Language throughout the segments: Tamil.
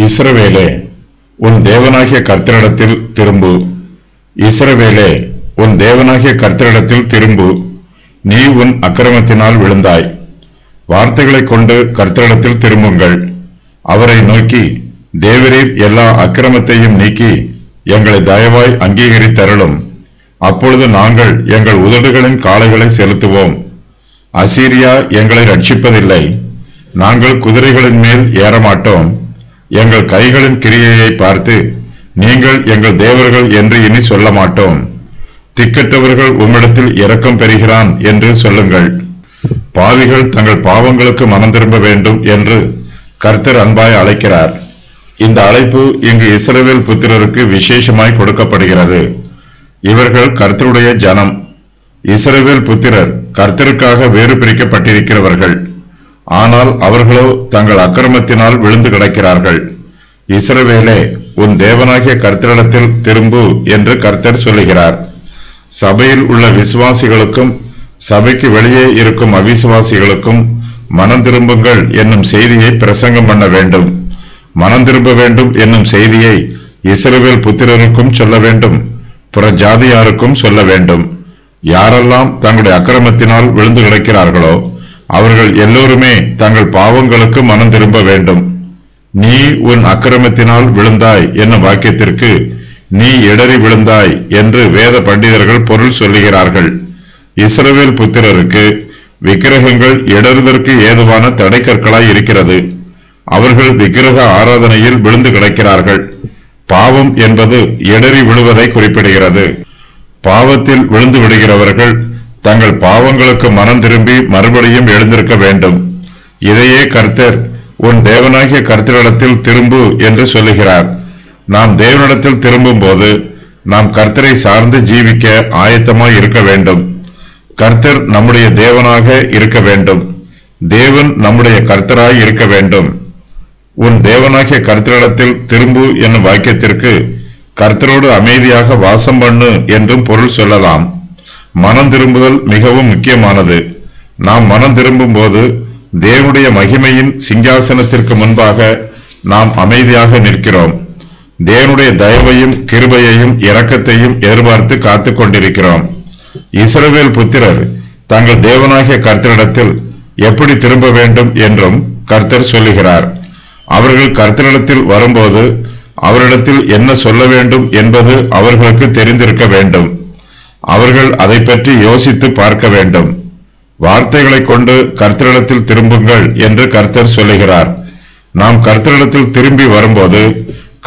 இஸ்ரவேலே உன் தேவனாகிய கர்த்தரிடத்தில் திரும்பு. இஸ்ரவேலே உன் தேவனாகிய கர்த்தரிடத்தில் திரும்பு. நீ உன் அக்கிரமத்தினால் விழுந்தாய். வார்த்தைகளைக் கொண்டு கர்த்தரிடத்தில் திரும்புங்கள். அவரை நோக்கி தேவரீர் எல்லா அக்கிரமத்தையும் நீக்கி எங்களை தயவாய் அங்கீகரித்தருளும். அப்பொழுது நாங்கள் எங்கள் உதடுகளின் காளைகளை செலுத்துவோம். அசீரியா எங்களை ரட்சிப்பதில்லை. நாங்கள் குதிரைகளின் மேல் ஏறமாட்டோம். எங்கள் கைகளின் கிரியையை பார்த்து நீங்கள் எங்கள் தேவர்கள் என்று இனி சொல்ல மாட்டோம் திக்கற்றவர்கள் உம்மிடத்தில் இரக்கம் பெறுகிறான் என்று சொல்லுங்கள். பாவிகள் தங்கள் பாவங்களுக்கு மனம் திரும்ப வேண்டும் என்று கர்த்தர் அன்பாய் அழைக்கிறார். இந்த அழைப்பு இங்கு இஸ்ரவேல் புத்திரருக்கு விசேஷமாய் கொடுக்கப்படுகிறது. இவர்கள் கர்த்தருடைய ஜனம். இஸ்ரவேல் புத்திரர் கர்த்தருக்காக வேறு பிரிக்கப்பட்டிருக்கிறவர்கள். ஆனால் அவர்களோ தங்கள் அக்கிரமத்தினால் விழுந்து கிடக்கிறார்கள். இஸ்ரவேலே உன் தேவனாகிய கர்த்தரிடத்தில் திரும்பு என்று கர்த்தர் சொல்லுகிறார். சபையில் உள்ள விசுவாசிகளுக்கும் சபைக்கு வெளியே இருக்கும் அவிசுவாசிகளுக்கும் மனம் திரும்புங்கள் என்னும் செய்தியை பிரசங்கம் பண்ண வேண்டும். மனம் திரும்ப வேண்டும் என்னும் செய்தியை இஸ்ரவேல் புத்திரருக்கும் சொல்ல வேண்டும். புற ஜாதியாருக்கும் சொல்ல வேண்டும். யாரெல்லாம் தங்களுடைய அக்கிரமத்தினால் விழுந்து கிடக்கிறார்களோ அவர்கள் எல்லோருமே தங்கள் பாவங்களுக்கு மனம் திரும்ப வேண்டும். நீ உன் அக்கிரமத்தினால் விழுந்தாய் என்னும் வாக்கியத்திற்கு? நீ இடறி விழுந்தாய் என்று வேத பண்டிதர்கள் பொருள் சொல்லுகிறார்கள். இஸ்ரவேல் புத்திரருக்கு விக்கிரகங்கள் இடறுதற்கு ஏதுவான தடைக்கற்களாய் இருக்கிறது. அவர்கள் விக்கிரக ஆராதனையில் விழுந்து கிடக்கிறார்கள். பாவம் என்பது இடறி விழுவதை குறிப்பிடுகிறது. பாவத்தில் விழுந்து விடுகிறவர்கள் தங்கள் பாவங்களுக்கு மனம் திரும்பி மறுபடியும் எழுந்திருக்க வேண்டும். இதையே கர்த்தர் உன் தேவனாகிய கர்த்தரிடத்தில் திரும்பு என்று சொல்லுகிறார். நாம் தேவனிடத்தில் திரும்பும் போது நாம் கர்த்தரை சார்ந்து ஜீவிக்க ஆயத்தமாய் இருக்க வேண்டும். கர்த்தர் நம்முடைய தேவனாக இருக்க வேண்டும். தேவன் நம்முடைய கர்த்தராய் இருக்க வேண்டும். உன் தேவனாகிய கர்த்தரிடத்தில் திரும்பு என்னும் வாக்கியத்திற்கு கர்த்தரோடு அமைதியாக வாசம் பண்ணு என்றும் பொருள் சொல்லலாம். மனம் திரும்புதல் மிகவும் முக்கியமானது. நாம் மனம் திரும்பும் போது தேவனுடைய மகிமையின் சிங்காசனத்திற்கு முன்பாக நாம் அமைதியாக நிற்கிறோம். தேவனுடைய தயவையும் கிருபையையும் இரக்கத்தையும் எதிர்பார்த்து காத்துக் கொண்டிருக்கிறோம். இஸ்ரவேல் புத்திரர் தங்கள் தேவனாகிய கர்த்தரிடத்தில் எப்படி திரும்ப வேண்டும் என்றும் கர்த்தர் சொல்லுகிறார். அவர்கள் கர்த்தரிடத்தில் வரும்போது அவரிடத்தில் என்ன சொல்ல வேண்டும் என்பது அவர்களுக்கு தெரிந்திருக்க வேண்டும். அவர்கள் அதை பற்றி யோசித்து பார்க்க வேண்டும். வார்த்தைகளைக் கொண்டு கர்த்தரிடத்தில் திரும்புங்கள் என்று கர்த்தர் சொல்லுகிறார். நாம் கர்த்தரிடத்தில் திரும்பி வரும்போது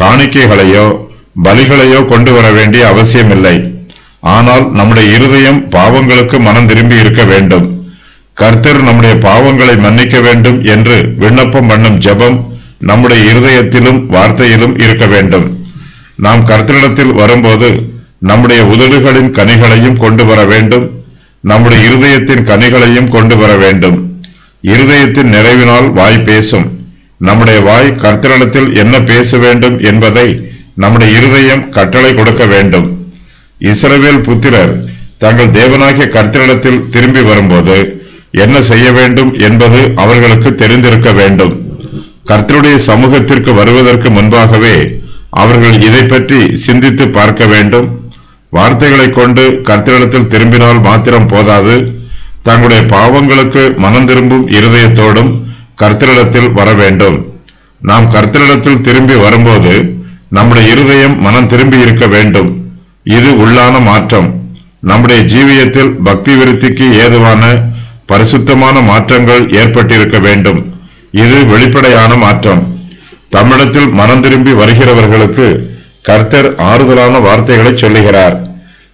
காணிக்கைகளையோ பலிகளையோ கொண்டு வர வேண்டிய அவசியமில்லை. ஆனால் நம்முடைய இருதயம் பாவங்களுக்கு மனம் திரும்பி இருக்க வேண்டும். கர்த்தர் நம்முடைய பாவங்களை மன்னிக்க வேண்டும் என்று விண்ணப்பம் பண்ணும் ஜெபம் நம்முடைய இருதயத்திலும் வார்த்தையிலும் இருக்க வேண்டும். நாம் கர்த்தரிடத்தில் வரும்போது நம்முடைய உதடுகளின் கனிகளையும் கொண்டு வர வேண்டும். நம்முடைய இருதயத்தின் கனிகளையும் கொண்டு வர வேண்டும். இருதயத்தின் நிறைவினால் வாய் பேசும். நம்முடைய வாய் கர்த்தரிடத்தில் என்ன பேச வேண்டும் என்பதை நம்முடைய இருதயம் கட்டளை கொடுக்க வேண்டும். இஸ்ரவேல் புத்திரர் தங்கள் தேவனாகிய கர்த்தரிடத்தில் திரும்பி வரும்போது என்ன செய்ய வேண்டும் என்பது அவர்களுக்கு தெரிந்திருக்க வேண்டும். கர்த்தருடைய சமூகத்திற்கு வருவதற்கு முன்பாகவே அவர்கள் இதை பற்றி சிந்தித்து பார்க்க வேண்டும். வார்த்தைகளைக் கொண்டு கர்த்தரிடத்தில் திரும்பினால் மாத்திரம் போதாது. தங்களுடைய பாவங்களுக்கு மனம் திரும்பும் இருதயத்தோடும் கர்த்தரிடத்தில் வர வேண்டும் நாம் கர்த்தரிடத்தில் திரும்பி வரும்போது நம்முடைய இருதயம் மனம் திரும்பி இருக்க வேண்டும். இது உள்ளான மாற்றம். நம்முடைய ஜீவியத்தில் பக்தி விருத்திக்கு ஏதுவான பரிசுத்தமான மாற்றங்கள் ஏற்பட்டிருக்க வேண்டும். இது வெளிப்படையான மாற்றம். தமிழத்தில் மனம் திரும்பி வருகிறவர்களுக்கு கர்த்தர் ஆறுதலான வார்த்தைகளை சொல்லுகிறார்.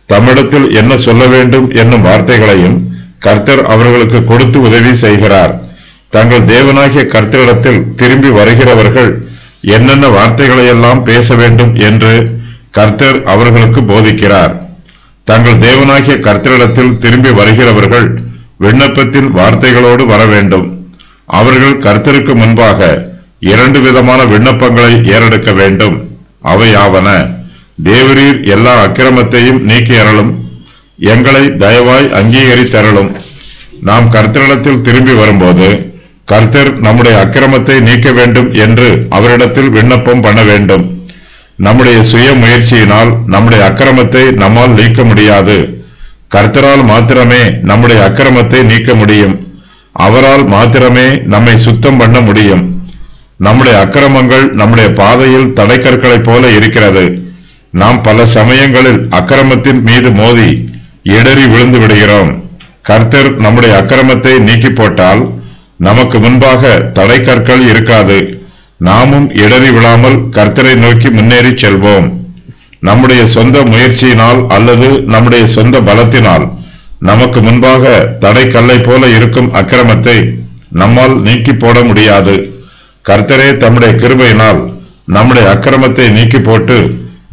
தமிழத்தில் என்ன சொல்ல வேண்டும் என்னும் வார்த்தைகளையும் கர்த்தர் அவர்களுக்கு கொடுத்து உதவி செய்கிறார். தங்கள் தேவனாகிய கர்த்தரிடத்தில் திரும்பி வருகிறவர்கள் என்னென்ன வார்த்தைகளை எல்லாம் பேச வேண்டும் என்று கர்த்தர் அவர்களுக்கு போதிக்கிறார். தங்கள் தேவனாகிய கர்த்தரிடத்தில் திரும்பி வருகிறவர்கள் விண்ணப்பத்தின் வார்த்தைகளோடு வர வேண்டும். அவர்கள் கர்த்தருக்கு முன்பாக இரண்டு விதமான விண்ணப்பங்களை ஏறெடுக்க வேண்டும். அவையாவன. தேவரீர் எல்லா அக்கிரமத்தையும் நீக்கி அருளும். எங்களை தயவாய் அங்கீகரித்தருளும். நாம் கர்த்தரிடத்தில் திரும்பி வரும்போது கர்த்தர் நம்முடைய அக்கிரமத்தை நீக்க வேண்டும் என்று அவரிடத்தில் விண்ணப்பம் பண்ண வேண்டும். நம்முடைய சுய முயற்சியினால் நம்முடைய அக்கிரமத்தை நம்மால் நீக்க முடியாது. கர்த்தரால் மாத்திரமே நம்முடைய அக்கிரமத்தை நீக்க முடியும். அவரால் மாத்திரமே நம்மை சுத்தம் பண்ண முடியும். நம்முடைய அக்கிரமங்கள் நம்முடைய பாதையில் தடைக்கற்களைப் போல இருக்கிறது. நாம் பல சமயங்களில் அக்கிரமத்தின் மீது மோதி இடறி விழுந்து விடுகிறோம். கர்த்தர் நம்முடைய அக்கிரமத்தை நீக்கி போட்டால் நமக்கு முன்பாக தடைக்கற்கள் இருக்காது. நாமும் இடறி விழாமல் கர்த்தரை நோக்கி முன்னேறி செல்வோம். நம்முடைய சொந்த முயற்சியினால் அல்லது நம்முடைய சொந்த பலத்தினால் நமக்கு முன்பாக தடைக்கல்லை போல இருக்கும் அக்கிரமத்தை நம்மால் நீக்கி போட முடியாது. கர்த்தரே தம்முடைய கிருபையினால் நம்முடைய அக்கிரமத்தை நீக்கி போட்டு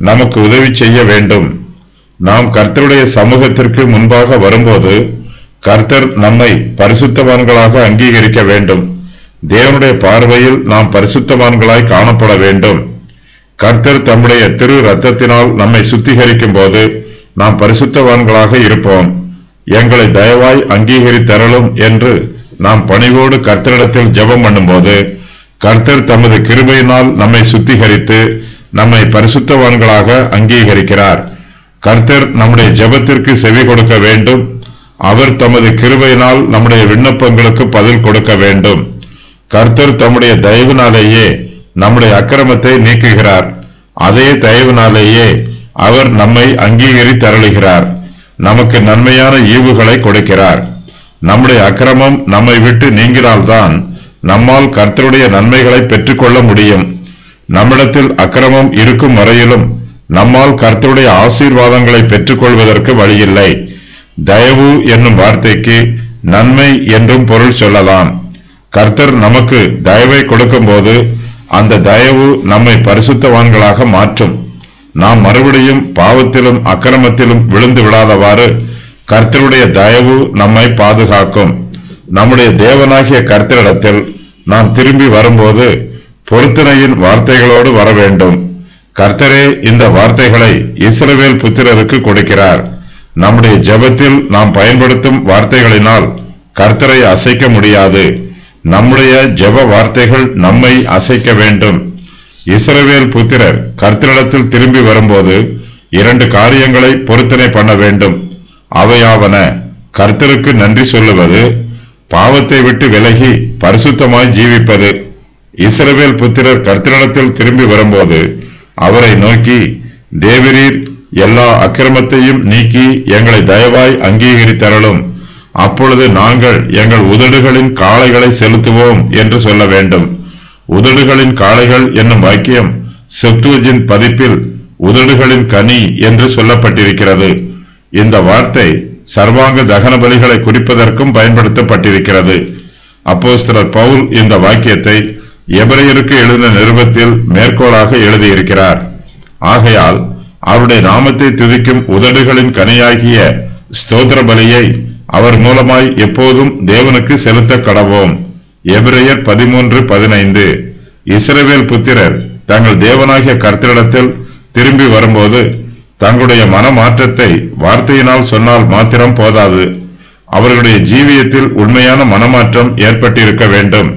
நமக்கு உதவி செய்ய வேண்டும். நாம் கர்த்தருடைய சமூகத்திற்கு முன்பாக வரும்போது கர்த்தர் நம்மை பரிசுத்தவான்களாக அங்கீகரிக்க வேண்டும். தேவனுடைய பார்வையில் நாம் பரிசுத்தவான்களாய் காணப்பட வேண்டும். கர்த்தர் தம்முடைய திரு ரத்தத்தினால் நம்மை சுத்திகரிக்கும் போது நாம் பரிசுத்தவான்களாக இருப்போம். எங்களை தயவாய் அங்கீகரித்தரலும் என்று நாம் பணிவோடு கர்த்தரிடத்தில் ஜெபம் பண்ணும்போது கர்த்தர் தமது கிருபையினால் நம்மை சுத்திகரித்து நம்மை பரிசுத்தவான்களாக அங்கீகரிக்கிறார். கர்த்தர் நம்முடைய ஜெபத்திற்கு செவி கொடுக்க வேண்டும். அவர் தமது கிருபையினால் நம்முடைய விண்ணப்பங்களுக்கு பதில் கொடுக்க வேண்டும். கர்த்தர் தம்முடைய தயவினாலேயே நம்முடைய அக்கிரமத்தை நீக்குகிறார். அதே தயவினாலேயே அவர் நம்மை அங்கீகரித்தருளுகிறார். நமக்கு நன்மையான ஈவுகளை கொடுக்கிறார். நம்முடைய அக்கிரமம் நம்மை விட்டு நீங்கினால்தான் நம்மால் கர்த்தருடைய நன்மைகளை பெற்றுக்கொள்ள முடியும். நம்மிடத்தில் அக்கிரமம் இருக்கும் வரையிலும் நம்மால் கர்த்தருடைய ஆசீர்வாதங்களை பெற்றுக்கொள்வதற்கு வழியில்லை. தயவு என்னும் வார்த்தைக்கு நன்மை என்றும் பொருள் சொல்லலாம். கர்த்தர் நமக்கு தயவை கொடுக்கும்போது அந்த தயவு நம்மை பரிசுத்தவான்களாக மாற்றும். நாம் மறுபடியும் பாவத்திலும் அக்கிரமத்திலும் விழுந்து விடாதவாறு கர்த்தருடைய தயவு நம்மை பாதுகாக்கும். நம்முடைய தேவனாகிய கர்த்தரிடத்தில் நாம் திரும்பி வரும்போது பொருத்தனையின் வார்த்தைகளோடு வர வேண்டும் கர்த்தரே இந்த வார்த்தைகளை இஸ்ரவேல் புத்திரருக்கு கொடுக்கிறார். நம்முடைய ஜெபத்தில் நாம் பயன்படுத்தும் வார்த்தைகளினால் கர்த்தரை அசைக்க முடியாது. நம்முடைய ஜெப வார்த்தைகள் நம்மை அசைக்க வேண்டும். இஸ்ரவேல் புத்திரர் கர்த்தரிடத்தில் திரும்பி வரும்போது இரண்டு காரியங்களை பொருத்தனை பண்ண வேண்டும். அவையாவன கர்த்தருக்கு நன்றி சொல்லுவது பாவத்தை விட்டு விலகி பரிசுத்தமாய் ஜீவிப்பது இஸ்ரவேல் புத்திரர் கர்த்தரிடத்தில் திரும்பி வரும்போது அவரை நோக்கி தேவரீர் எல்லா அக்கிரமத்தையும் நீக்கி எங்களை தயவாய் அங்கீகரித்தரலும் அப்பொழுது நாங்கள் எங்கள் உதடுகளின் காளைகளை செலுத்துவோம் என்று சொல்ல வேண்டும். உதடுகளின் காளைகள் என்னும் வாக்கியம் செப்துவஜின் பதிப்பில் உதடுகளின் கனி என்று சொல்லப்பட்டிருக்கிறது. இந்த வார்த்தை சர்வாங்க தகன பலிகளை குறிப்பதற்கும் பயன்படுத்தப்பட்டிருக்கிறது. அப்போஸ்தலர் பவுல் இந்த வாக்கியத்தை எபரையருக்கு எழுதின நிருபத்தில் மேற்கோளாக எழுதியிருக்கிறார். ஆகையால் அவருடைய நாமத்தை துதிக்கும் உதடுகளின் கனியாகிய ஸ்தோத்திர பலியை அவர் மூலமாய் எப்போதும் தேவனுக்கு செலுத்த கடவோம். எபிரேயர் பதிமூன்று பதினைந்து. இஸ்ரவேல் புத்திரர் தங்கள் தேவனாகிய கர்த்தரிடத்தில் திரும்பி வரும்போது தங்களுடைய மனமாற்றத்தை வார்த்தையினால் சொன்னால் மாத்திரம் போதாது. அவர்களுடைய ஜீவியத்தில் உண்மையான மனமாற்றம் ஏற்பட்டிருக்க வேண்டும்.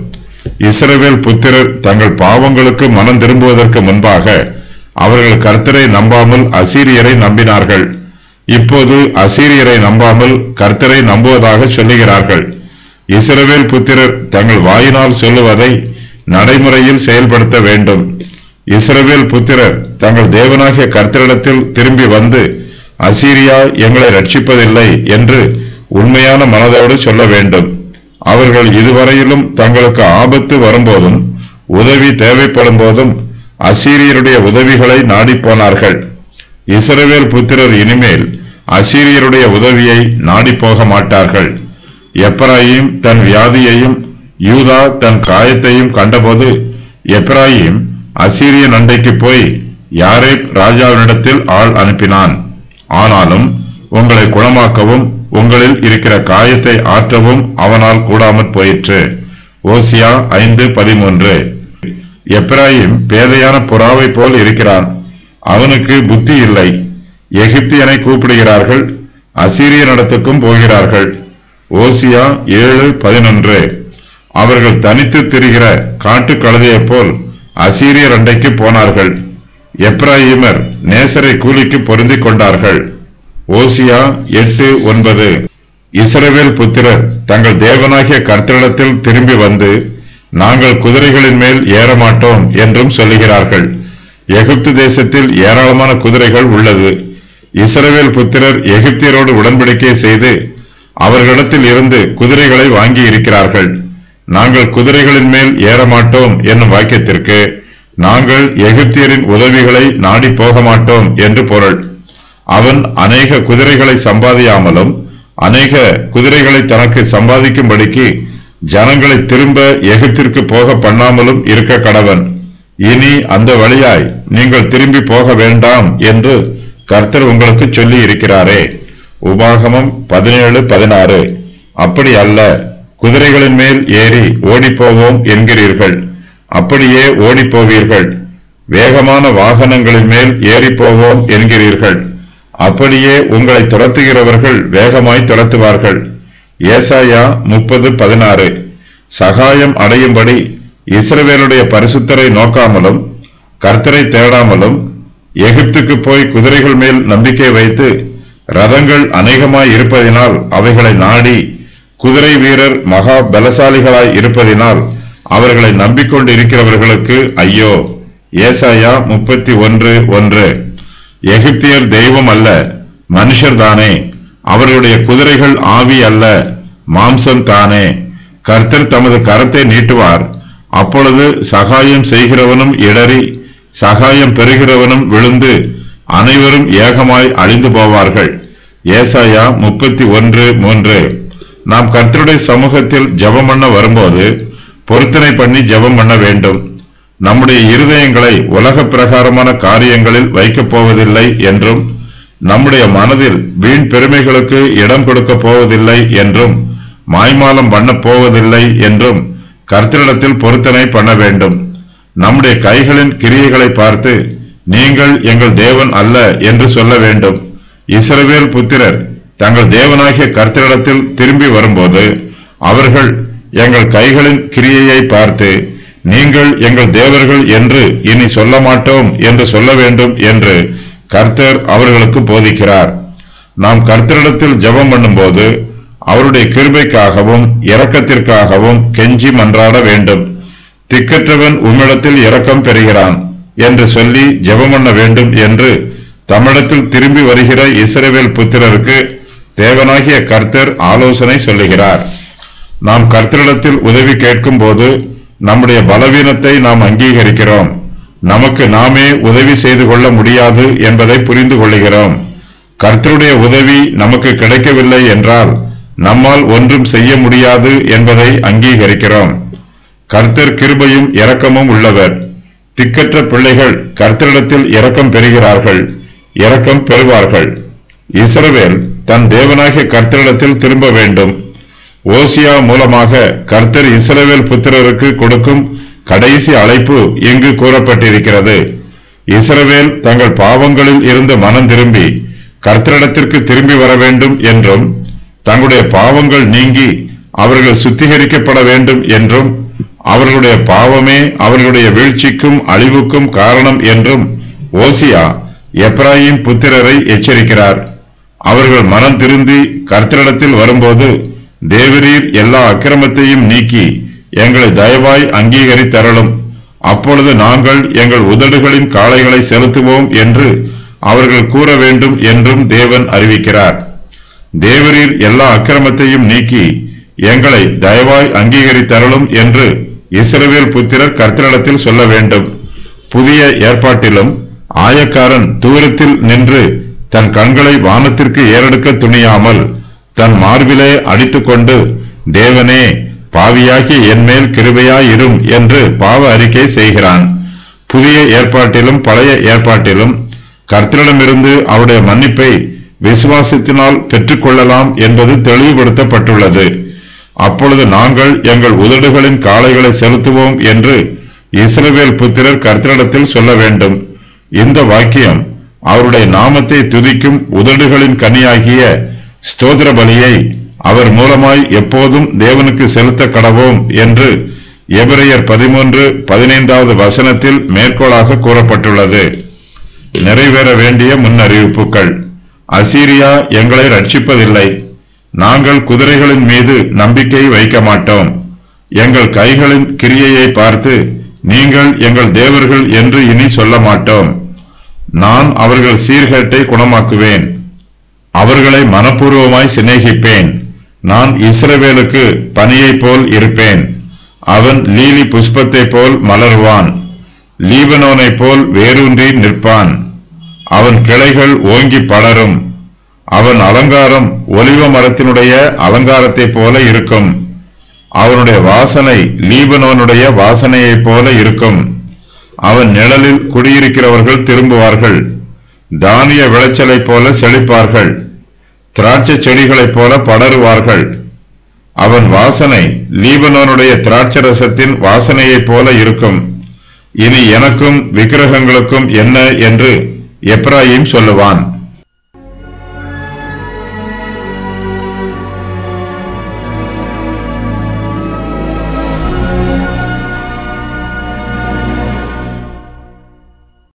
இஸ்ரவேல் புத்திரர் தங்கள் பாவங்களுக்கு மனம் திரும்புவதற்கு முன்பாக அவர்கள் கர்த்தரை நம்பாமல் அசீரியரை நம்பினார்கள். இப்போது அசீரியரை நம்பாமல் கர்த்தரை நம்புவதாக சொல்லுகிறார்கள். இஸ்ரவேல் புத்திரர் தங்கள் வாயினால் சொல்லுவதை நடைமுறையில் செயல்படுத்த வேண்டும். இஸ்ரவேல் புத்திரர் தங்கள் தேவனாகிய கர்த்தரிடத்தில் திரும்பி வந்து அசீரியா எங்களை ரட்சிப்பதில்லை என்று உண்மையான மனதோடு சொல்ல வேண்டும். அவர்கள் இதுவரையிலும் தங்களுக்கு ஆபத்து வரும்போதும் உதவி தேவைப்படும் போதும் அசீரியருடைய உதவிகளை நாடிப்போனார்கள் இஸ்ரவேல் புத்திரர் இனிமேல் அசீரியருடைய உதவியை நாடிப் போக மாட்டார்கள். எப்ராயிம் தன் வியாதியையும் யூதா தன் காயத்தையும் கண்டபோது எப்ராயிம் அசீரியன் அண்டைக்கு போய் யாரே ராஜாவினிடத்தில் ஆள் அனுப்பினான். ஆனாலும் உங்களை குணமாக்கவும் உங்களில் இருக்கிற காயத்தை ஆற்றவும் அவனால் கூடாமற் போயிற்று. ஓசியா ஐந்து பதிமூன்று. எப்ராஹிம் பேதையான புறாவை போல் இருக்கிறான். அவனுக்கு புத்தி இல்லை. எகிப்தியனை கூப்பிடுகிறார்கள். அசீரிய நடத்துக்கும் போகிறார்கள். ஓசியா ஏழு பதினொன்று. அவர்கள் தனித்து திரிகிற காட்டு கழுதையைப் போல் அசீரியர் அண்டைக்கு போனார்கள். எப்ராஹிமர் நேசரை கூலிக்கு பொருந்திக் கொண்டார்கள். ஓசியா எட்டு ஒன்பது. இஸ்ரவேல் புத்திரர் தங்கள் தேவனாகிய கர்த்தரிடத்தில் திரும்பி வந்து நாங்கள் குதிரைகளின் மேல் ஏறமாட்டோம் என்றும் சொல்லுகிறார்கள். எகிப்து தேசத்தில் ஏராளமான குதிரைகள் உள்ளது. இஸ்ரவேல் புத்திரர் எகிப்தியரோடு உடன்படிக்கை செய்து அவர்களிடத்தில் இருந்து குதிரைகளை வாங்கி இருக்கிறார்கள். நாங்கள் குதிரைகளின் மேல் ஏறமாட்டோம் என்னும் வாக்கியத்திற்கு நாங்கள் எகிப்தியரின் உதவிகளை நாடி போக மாட்டோம் என்று பொருள். அவன் அநேக குதிரைகளை சம்பாதியாமலும் அநேக குதிரைகளை தனக்கு சம்பாதிக்கும்படிக்கு ஜனங்களை திரும்ப எகிப்திற்கு போக பண்ணாமலும் இருக்க கடவன். இனி அந்த வழியாய் நீங்கள் திரும்பி போக வேண்டாம் என்று கர்த்தர் உங்களுக்கு சொல்லி இருக்கிறாரே உபாகமம் பதினேழு பதினாறு. அப்படி அல்ல. குதிரைகளின் மேல் ஏறி ஓடிப்போவோம் என்கிறீர்கள். அப்படியே ஓடிப்போவீர்கள். வேகமான வாகனங்களின் மேல் ஏறிப்போவோம் போவோம் என்கிறீர்கள். அப்படியே உங்களை துரத்துகிறவர்கள் வேகமாய் துரத்துவார்கள். ஏசாயா முப்பது பதினாறு. சகாயம் அடையும்படி இஸ்ரவேலுடைய பரிசுத்தரை நோக்காமலும் கர்த்தரை தேடாமலும் எகிப்துக்கு போய் குதிரைகள் மேல் நம்பிக்கை வைத்து ரதங்கள் அநேகமாய் இருப்பதினால் அவைகளை நாடி குதிரை வீரர் மகா பலசாலிகளாய் இருப்பதினால் அவர்களை நம்பிக்கொண்டு இருக்கிறவர்களுக்கு ஐயோ ஏசாயா முப்பத்தி ஒன்று ஒன்று. எகிப்தியர் தெய்வம் அல்ல மனுஷர் தானே. அவர்களுடைய குதிரைகள் ஆவி அல்ல மாம்சம் தானே. கர்த்தர் தமது கரத்தை நீட்டுவார். அப்பொழுது சகாயம் செய்கிறவனும் இடறி சகாயம் பெறுகிறவனும் விழுந்து அனைவரும் ஏகமாய் அழிந்து போவார்கள். ஏசாயா முப்பத்தி ஒன்று மூன்று. நாம் கர்த்தருடைய சமூகத்தில் ஜெபம் பண்ண வரும்போது பொருத்தனை பண்ணி ஜெபம் பண்ண வேண்டும். நம்முடைய இருதயங்களை உலக பிரகாரமான காரியங்களில் வைக்கப் போவதில்லை என்றும் நம்முடைய மனதில் வீண் பெருமைகளுக்கு இடம் கொடுக்க போவதில்லை என்றும் மாய்மாலம் பண்ண போவதில்லை என்றும் கர்த்தரிடத்தில் பொருத்தனை பண்ண வேண்டும். நம்முடைய கைகளின் கிரியைகளை பார்த்து நீங்கள் எங்கள் தேவன் அல்ல என்று சொல்ல வேண்டும். இஸ்ரவேல் புத்திரர் தங்கள் தேவனாகிய கர்த்தரிடத்தில் திரும்பி வரும்போது அவர்கள் எங்கள் கைகளின் கிரியையை பார்த்து நீங்கள் எங்கள் தேவர்கள் என்று இனி சொல்ல மாட்டோம் என்று சொல்ல வேண்டும் என்று கர்த்தர் அவர்களுக்கு போதிக்கிறார். நாம் கர்த்தரிடத்தில் ஜெபம் பண்ணும்போது அவருடைய கிருபைக்காகவும் இரக்கத்திற்காகவும் கெஞ்சி மன்றாட வேண்டும். திக்கற்றவன் உம்மிடத்தில் இரக்கம் பெறுகிறான் என்று சொல்லி ஜெபம் பண்ண வேண்டும் என்று தமிழத்தில் திரும்பி வருகிற இஸ்ரவேல் புத்திரருக்கு தேவனாகிய கர்த்தர் ஆலோசனை சொல்லுகிறார். நாம் கர்த்தரிடத்தில் உதவி கேட்கும் போது நம்முடைய பலவீனத்தை நாம் அங்கீகரிக்கிறோம். நமக்கு நாமே உதவி செய்து கொள்ள முடியாது என்பதை புரிந்து கொள்ளுகிறோம். கர்த்தருடைய உதவி நமக்கு கிடைக்கவில்லை என்றால் நம்மால் ஒன்றும் செய்ய முடியாது என்பதை அங்கீகரிக்கிறோம். கர்த்தர் கிருபையும் இரக்கமும் உள்ளவர். திக்கற்ற பிள்ளைகள் கர்த்தரிடத்தில் இரக்கம் பெறுகிறார்கள். இரக்கம் பெறுவார்கள். இஸ்ரவேல் தன் தேவனாகிய கர்த்தரிடத்தில் திரும்ப வேண்டும். ஓசியா மூலமாக கர்த்தர் இஸ்ரவேல் புத்திரருக்கு கொடுக்கும் கடைசி அழைப்பு இங்கு கூறப்பட்டிருக்கிறது. இஸ்ரவேல் தங்கள் பாவங்களில் இருந்து மனம் திரும்பி கர்த்தரிடத்திற்கு திரும்பி வர வேண்டும் என்றும் தங்களுடைய பாவங்கள் நீங்கி அவர்கள் சுத்திகரிக்கப்பட வேண்டும் என்றும் அவர்களுடைய பாவமே அவர்களுடைய வீழ்ச்சிக்கும் அழிவுக்கும் காரணம் என்றும் ஓசியா எப்ராஹிம் புத்திரரை எச்சரிக்கிறார். அவர்கள் மனம் திருந்தி கர்த்தரிடத்தில் வரும்போது தேவரீர் எல்லா அக்கிரமத்தையும் நீக்கி எங்களை தயவாய் அங்கீகரித்தரலும் அப்பொழுது நாங்கள் எங்கள் உதடுகளின் காளைகளை செலுத்துவோம் என்று அவர்கள் கூற வேண்டும் என்றும் தேவன் அறிவிக்கிறார். தேவரீர் எல்லா அக்கிரமத்தையும் நீக்கி எங்களை தயவாய் அங்கீகரித்தரலும் என்று இஸ்ரவேல் புத்திரர் கர்த்தரிடத்தில் சொல்ல வேண்டும். புதிய ஏற்பாட்டிலும் ஆயக்காரன் தூரத்தில் நின்று தன் கண்களை வானத்திற்கு ஏறெடுக்க துணியாமல் தன் மார்பிலே அடித்துக்கொண்டு தேவனே பாவியாகி என்மேல் கிருபையாயிரும் என்று பாவ அறிக்கை செய்கிறான். புதிய ஏற்பாட்டிலும் பழைய ஏற்பாட்டிலும் கர்த்தரிடமிருந்து அவருடைய மன்னிப்பை விசுவாசத்தினால் பெற்றுக்கொள்ளலாம் என்பது தெளிவுபடுத்தப்பட்டுள்ளது. அப்பொழுது நாங்கள் எங்கள் உதடுகளின் காளைகளை செலுத்துவோம் என்று இஸ்ரவேல் புத்திரர் கர்த்தரிடத்தில் சொல்ல வேண்டும். இந்த வாக்கியம் அவருடைய நாமத்தை துதிக்கும் உதடுகளின் கனியாகிய ஸ்தோத்திர பலியை அவர் மூலமாய் எப்போதும் தேவனுக்கு செலுத்த கடவோம் என்று எபிரையர் பதிமூன்று பதினைந்தாவது வசனத்தில் மேற்கோளாக கூறப்பட்டுள்ளது. நிறைவேற வேண்டிய முன்னறிவிப்புகள். அசீரியா எங்களை ரட்சிப்பதில்லை நாங்கள் குதிரைகளின் மீது நம்பிக்கை வைக்க மாட்டோம். எங்கள் கைகளின் கிரியையை பார்த்து நீங்கள் எங்கள் தேவர்கள் என்று இனி சொல்ல மாட்டோம். நான் அவர்கள் சீர்கேட்டை குணமாக்குவேன். அவர்களை மனப்பூர்வமாய் சிநேகிப்பேன். நான் இஸ்ரவேலுக்கு பனியைப் போல் இருப்பேன். அவன் லீலி புஷ்பத்தைப் போல் மலர்வான். லீபனோனைப் போல் வேரூன்றி நிற்பான். அவன் கிளைகள் ஓங்கி பலரும் அவன் அலங்காரம் ஒலிவ மரத்தினுடைய அலங்காரத்தைப் போல இருக்கும். அவனுடைய வாசனை லீபனோனுடைய வாசனையைப் போல இருக்கும். அவன் நிழலில் குடியிருக்கிறவர்கள் திரும்புவார்கள். தானிய விளைச்சலைப் போல செழிப்பார்கள். திராட்சை செடிகளைப் போல படருவார்கள். அவன் வாசனை லீபனோனுடைய திராட்சரசத்தின் வாசனையைப் போல இருக்கும். இனி எனக்கும் விக்கிரகங்களுக்கும் என்ன என்று எப்ராஹிம் சொல்லுவான்.